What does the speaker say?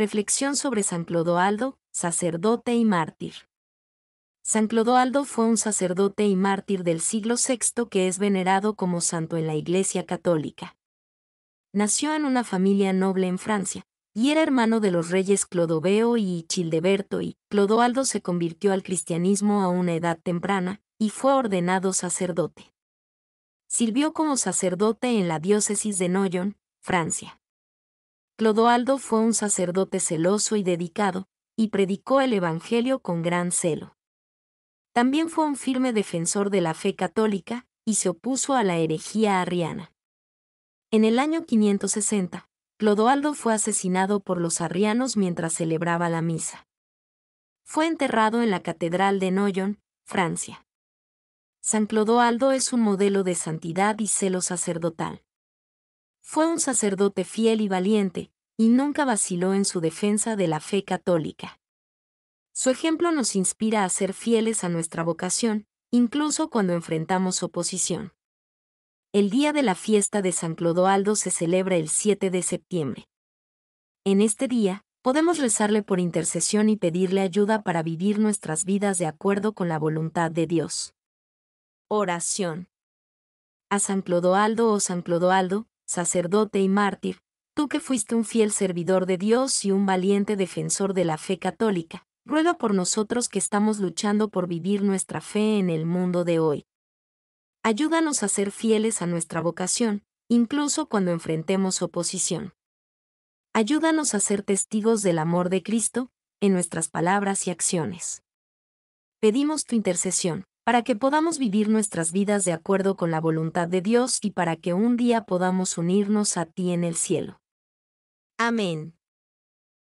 Reflexión sobre San Clodoaldo, sacerdote y mártir. San Clodoaldo fue un sacerdote y mártir del siglo VI que es venerado como santo en la Iglesia Católica. Nació en una familia noble en Francia, y era hermano de los reyes Clodoveo y Childeberto y Clodoaldo se convirtió al cristianismo a una edad temprana, y fue ordenado sacerdote. Sirvió como sacerdote en la diócesis de Noyon, Francia. Clodoaldo fue un sacerdote celoso y dedicado, y predicó el Evangelio con gran celo. También fue un firme defensor de la fe católica, y se opuso a la herejía arriana. En el año 560, Clodoaldo fue asesinado por los arrianos mientras celebraba la misa. Fue enterrado en la Catedral de Noyon, Francia. San Clodoaldo es un modelo de santidad y celo sacerdotal. Fue un sacerdote fiel y valiente, y nunca vaciló en su defensa de la fe católica. Su ejemplo nos inspira a ser fieles a nuestra vocación, incluso cuando enfrentamos oposición. El día de la fiesta de San Clodoaldo se celebra el 7 de septiembre. En este día, podemos rezarle por intercesión y pedirle ayuda para vivir nuestras vidas de acuerdo con la voluntad de Dios. Oración. A San Clodoaldo o San Clodoaldo, sacerdote y mártir, tú que fuiste un fiel servidor de Dios y un valiente defensor de la fe católica, ruega por nosotros que estamos luchando por vivir nuestra fe en el mundo de hoy. Ayúdanos a ser fieles a nuestra vocación, incluso cuando enfrentemos oposición. Ayúdanos a ser testigos del amor de Cristo, en nuestras palabras y acciones. Pedimos tu intercesión para que podamos vivir nuestras vidas de acuerdo con la voluntad de Dios y para que un día podamos unirnos a ti en el cielo. Amén.